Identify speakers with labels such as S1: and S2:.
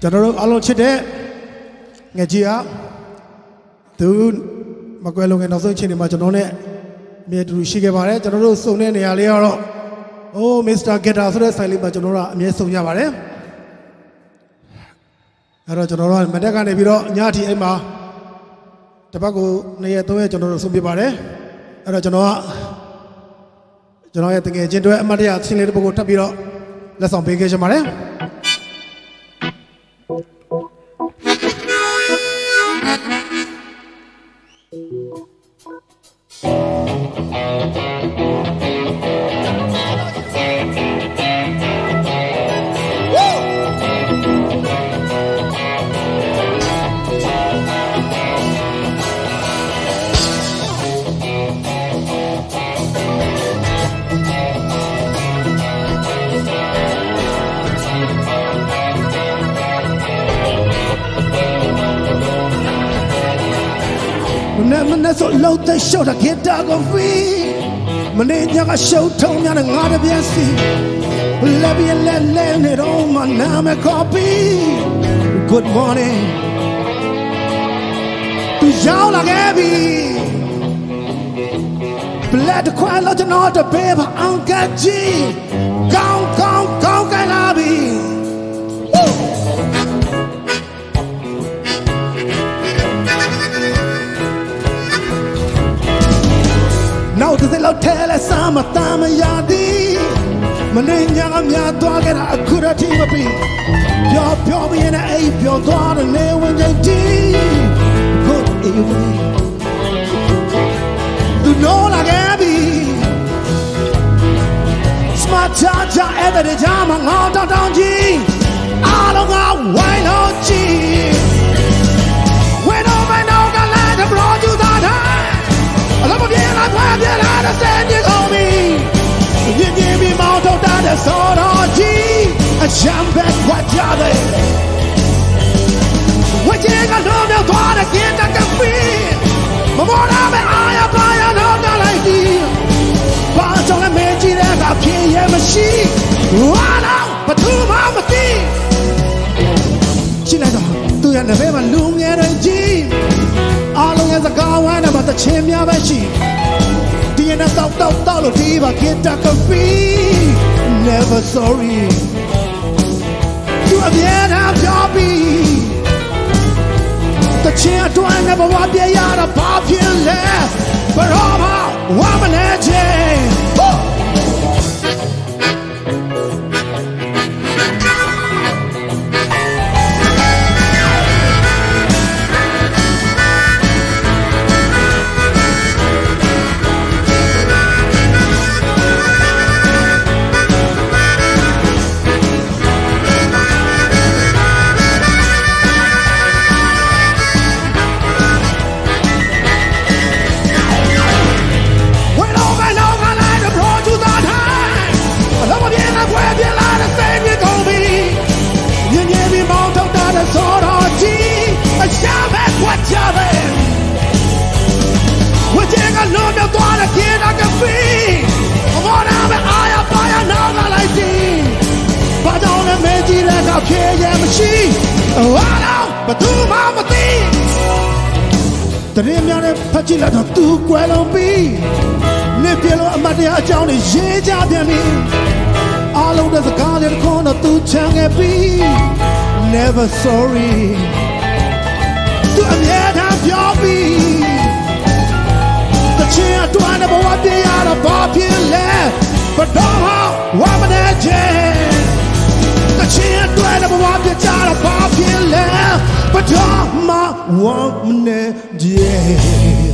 S1: ကျွန်တော်တို့အားလုံးချစ်တဲ့ငယ်ကြီးကသူမကွယ်လွန်ခင်နောက်ဆုံးအချိန်တွေမှာကျွန်တော်နဲ့အမြဲတူတူရှိခဲ့ပါတယ်ကျွန်တော်တို့စုံတဲ့နေရာလေးကတော့အိုးမစ္စတာဂက်တာဆိုတဲ့ဆိုင်လေးမှာကျွန်တော်တို့ကအမြဲစုံရပါတယ်အဲ့တော့ကျွန်တော်တို့ကမတက်ကနေပြီးတော့ညအထိအဲ့မှာတစ်ပတ်ကို2ရက်3ရက်ကျွန်တော်တို့ဆုံးပြပါတယ်အဲ့တော့ကျွန်တော်ကကျွန်တော်ရဲ့တကယ်ချင်းတွေအမတ်တရချင်းလေးတစ်ပုဒ်ကိုထပ်ပြီးတော့လက်ဆောင်ပေးခဲ့ချင်ပါတယ် မနေ့မနေ့ဆိုလှုပ်တဲ့ရှော့တာဂီတာကိုဖီမနေ့ညကရှုပ်ထုံးများနဲ့ငါတပြက်စီလက်ပြက်လက်လဲနေတော့မနာမကော်ပီ Good morning သူရောက်လာခဲ့ပြီ Blood ခွာလို့ကျွန်တော်တပေးပါအောင်ကကြီး နောက်တစ်စက်လောက်ထဲလဲစာမသားမရသည်မနေညာကများသွားခဲ့တာအခုတည်းမပြီးပျော်ပျော်မင်းနဲ့အိပ်ပျော်သွားတဲ့နေဝင်ချိန်တီ Good evening သူနိုးလာခဲ့ပြီ Smart charger အဲ့ဒါကြမှာငေါတောင်းတောင်းကြီးအားလုံးကဝိုင်းလို့ကြည့် ကလိုက်ဒီဘာကြောင့်လဲမင်းကြီးတဲ့ကဖြစ်ရမရှိဝါတော့ဘသူမှမသိရှင်းလိုက်တော့သူရနေဘဲမှာလူငယ်တွေကြီးအားလုံးရဲ့စကားဝိုင်းနဲ့မှတချင်းများပဲရှိဒီရနဲ့တောက်တောက်တောက်လို့ဒီပါကင်တာကဖီ never sorry သူ အမြဲတမ်းပြောပြီးတချင်းအတွင်းနဲ့ဘဝပြရတာဘာဖြစ်လဲဘရောမဝမနေချေ When I know, but do my thing. တရင်များနဲ့ဖတ်ကြည့်လိုက်တော့သူကွယ်လုံးပြီးနေပြလို့အမတ်တရားအကြောင်းတွေရေးကြပြန်ပြီအားလုံးတဲ့စကားတွေတစ်ခုတော့သူချမ်းခဲ့ပြီ never sorry သူအမြဲတမ်းပြောပြီး ဘာဖြစ်